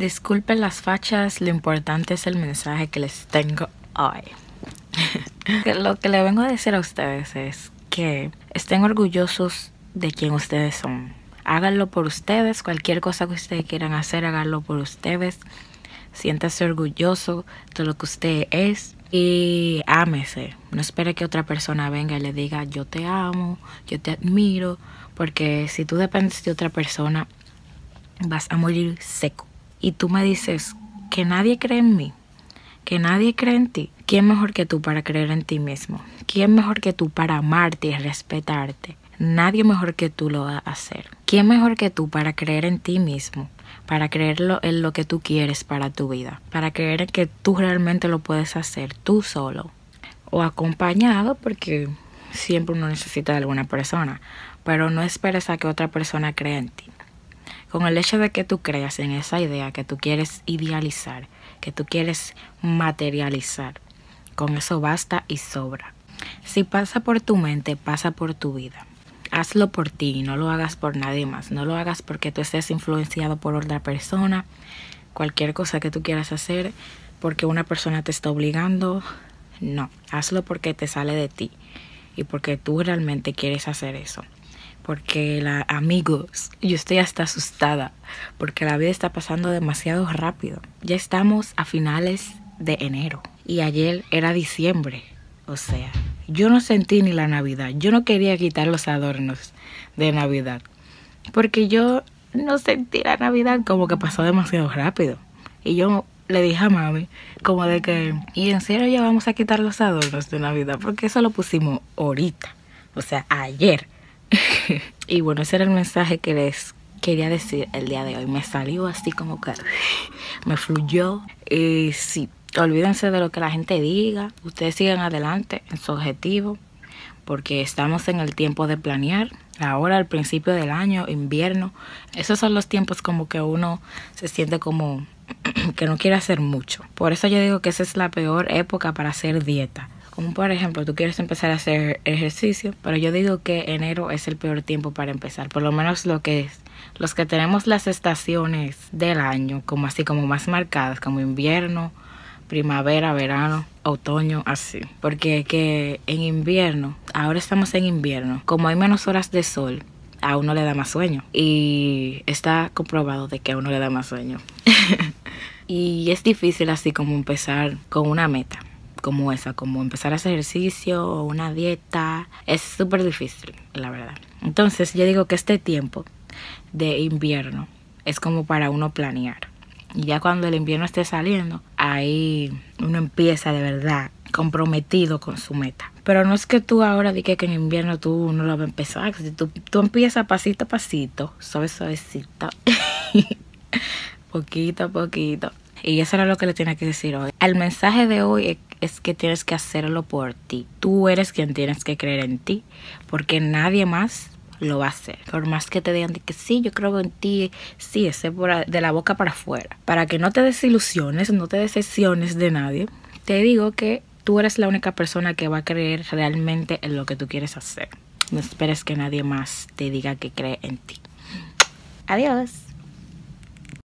Disculpen las fachas, lo importante es el mensaje que les tengo hoy. lo que le vengo a decir a ustedes es que estén orgullosos de quien ustedes son. Háganlo por ustedes, cualquier cosa que ustedes quieran hacer, háganlo por ustedes. Siéntase orgulloso de lo que usted es y ámese. No espere que otra persona venga y le diga yo te amo, yo te admiro, porque si tú dependes de otra persona vas a morir seco y tú me dices que nadie cree en mí, que nadie cree en ti, ¿quién mejor que tú para creer en ti mismo? ¿Quién mejor que tú para amarte y respetarte? Nadie mejor que tú lo va a hacer. ¿Quién mejor que tú para creer en ti mismo? Para creerlo en lo que tú quieres para tu vida. Para creer en que tú realmente lo puedes hacer tú solo. O acompañado porque siempre uno necesita de alguna persona. Pero no esperes a que otra persona crea en ti. Con el hecho de que tú creas en esa idea que tú quieres idealizar, que tú quieres materializar, con eso basta y sobra. Si pasa por tu mente, pasa por tu vida. Hazlo por ti, no lo hagas por nadie más. No lo hagas porque tú estés influenciado por otra persona. Cualquier cosa que tú quieras hacer porque una persona te está obligando, no. Hazlo porque te sale de ti y porque tú realmente quieres hacer eso porque la, amigos, yo estoy hasta asustada porque la vida está pasando demasiado rápido. Ya estamos a finales de enero y ayer era diciembre. O sea, yo no sentí ni la Navidad. Yo no quería quitar los adornos de Navidad porque yo no sentí la Navidad como que pasó demasiado rápido. Y yo le dije a mami como de que, y en serio ya vamos a quitar los adornos de Navidad porque eso lo pusimos ahorita. O sea, ayer. y bueno, ese era el mensaje que les quería decir el día de hoy. Me salió así como que me fluyó. Y sí, olvídense de lo que la gente diga. Ustedes sigan adelante en su objetivo. Porque estamos en el tiempo de planear. Ahora, al principio del año, invierno. Esos son los tiempos como que uno se siente como que no quiere hacer mucho. Por eso yo digo que esa es la peor época para hacer dieta por ejemplo, tú quieres empezar a hacer ejercicio, pero yo digo que enero es el peor tiempo para empezar, por lo menos lo que es los que tenemos las estaciones del año, como así como más marcadas, como invierno, primavera, verano, otoño, así. Porque que en invierno, ahora estamos en invierno, como hay menos horas de sol, a uno le da más sueño. Y está comprobado de que a uno le da más sueño. y es difícil así como empezar con una meta como esa, como empezar a hacer ejercicio o una dieta, es súper difícil, la verdad. Entonces yo digo que este tiempo de invierno es como para uno planear. Y ya cuando el invierno esté saliendo, ahí uno empieza de verdad comprometido con su meta. Pero no es que tú ahora digas que en invierno tú no lo vas a empezar. Tú, tú empiezas pasito a pasito, suave suavecito, poquito a poquito. Y eso era lo que le tenía que decir hoy. El mensaje de hoy es que tienes que hacerlo por ti. Tú eres quien tienes que creer en ti, porque nadie más lo va a hacer. Por más que te digan que sí, yo creo en ti, sí, ese por de la boca para afuera. Para que no te desilusiones, no te decepciones de nadie, te digo que tú eres la única persona que va a creer realmente en lo que tú quieres hacer. No esperes que nadie más te diga que cree en ti. Adiós.